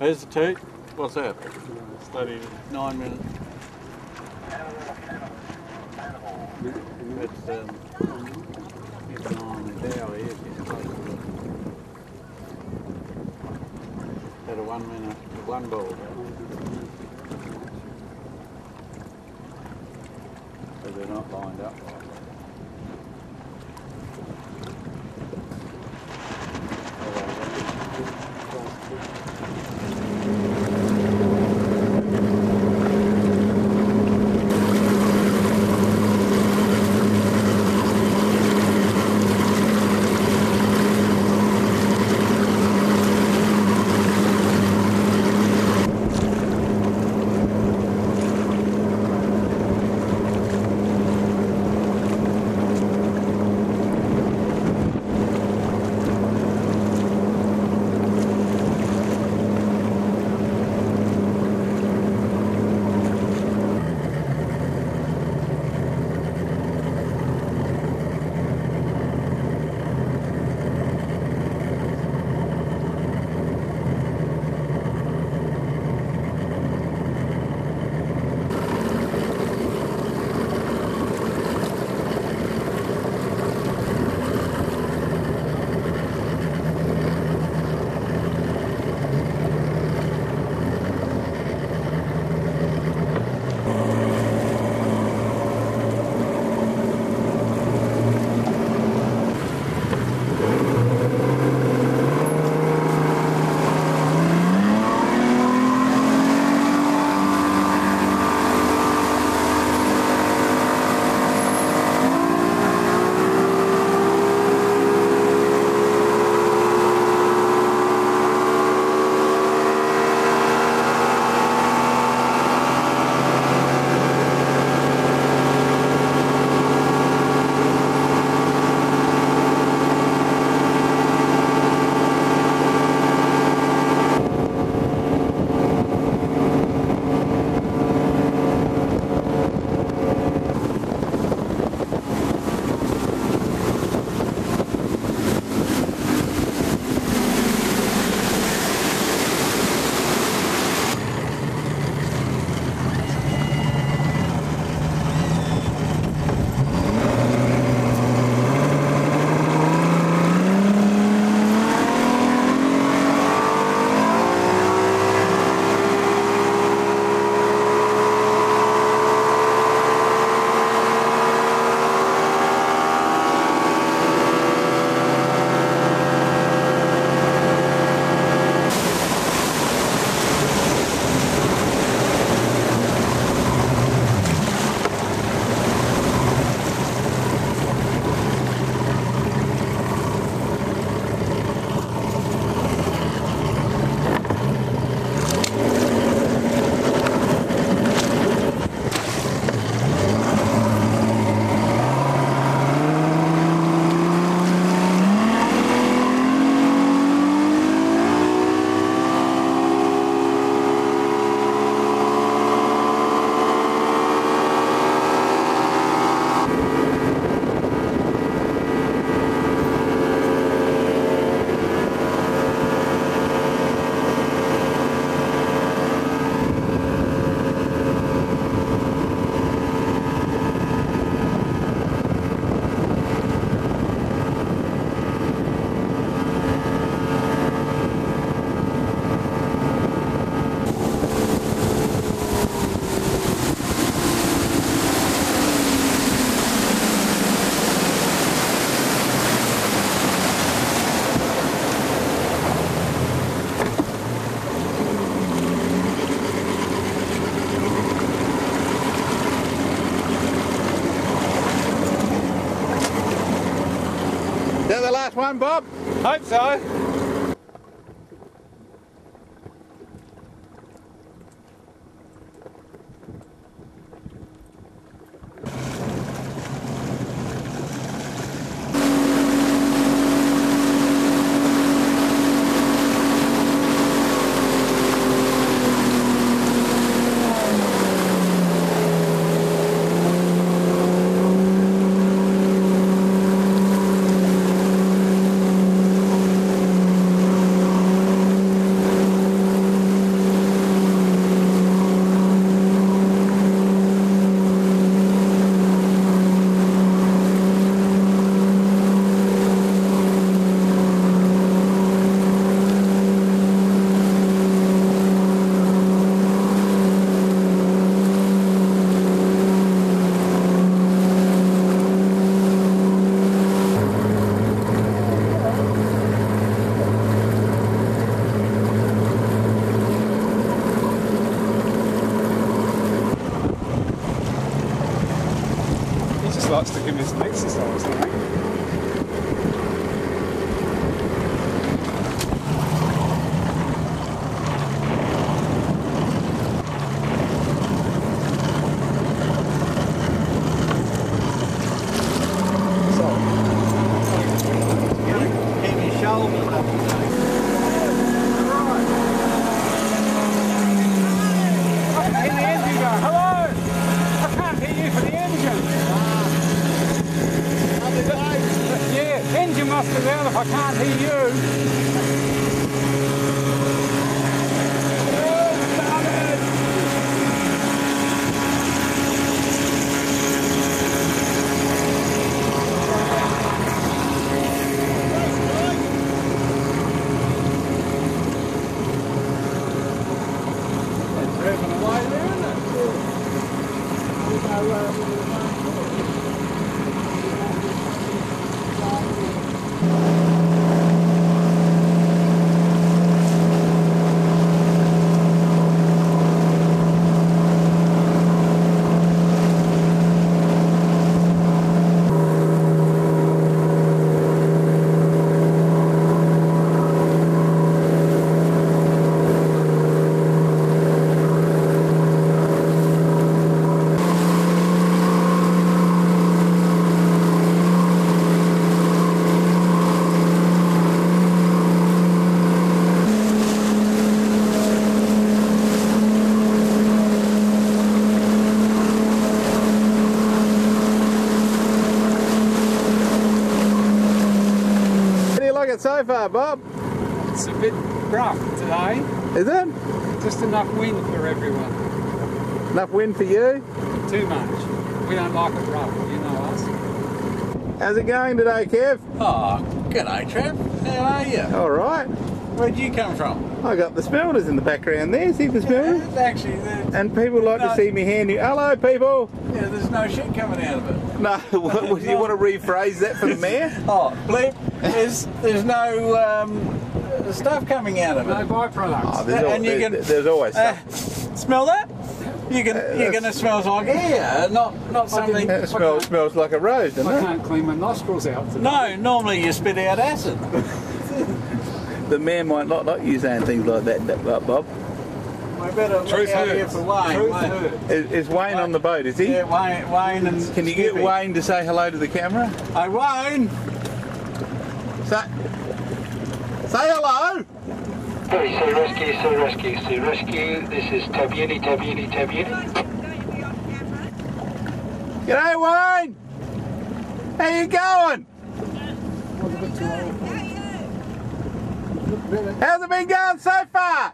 Here's the toot. What's that? Thirty nine minutes. It's um. At a one minute, one ball. Last one, Bob? Hope so. Exercise, I think. So, Keep your shoulders up today. I can hear the engine go, hello! I can't hear you for the engine. Yeah, engine must be down I can't hear you. Oh, damn it. It's driving away there, isn't it? How do you like it so far, Bob? It's a bit rough today. Is it? Just enough wind for everyone. Enough wind for you? Too much. We don't like it rough, you know us. How's it going today, Kev? Ah, oh, good day, Trev. How are you? All right. Where'd you come from? I got the smelters in the background there. See the smelters? It's actually, there's, And people like to see me hand you. Hello, people. yeah, there's no shit coming out of it. No, what, what, you want to rephrase that for the mayor? Oh, bleep. There's, there's no um, stuff coming out of it. No byproducts. Oh, there's, al- And you there- can- there's always Uh, smell that? You can, Uh, you're that's- going to smell like air, not, not something. It smells, smells like a rose, doesn't I it? can't clean my nostrils out today. No, normally you spit out acid. The mayor might not like you saying things like that, that uh, Bob. We better look Truth out here for Wayne. Truth Wayne. hurts. Is, is Wayne on the boat, is he? Yeah, Wayne, Wayne and Can you get Wayne to say hello to the camera? Hey, Wayne. Say, say hello! Hey, Sea Rescue, Sea Rescue, Sea Rescue. This is Tabuti, Tabuti, Tabuti. G'day, Wayne! How you going? How's it been going so far?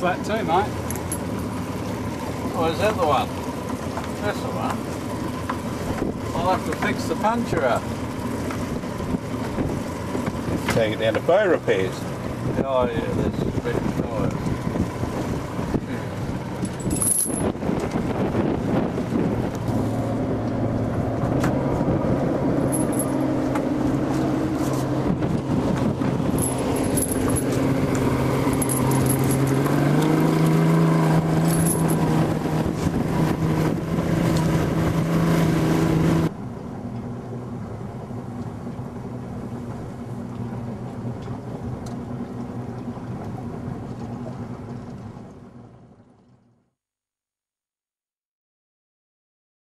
Flat too, mate. Oh, is that the one? That's the one. I'll have to fix the puncture up. Take it down to Beaurepaires. Oh yeah, that's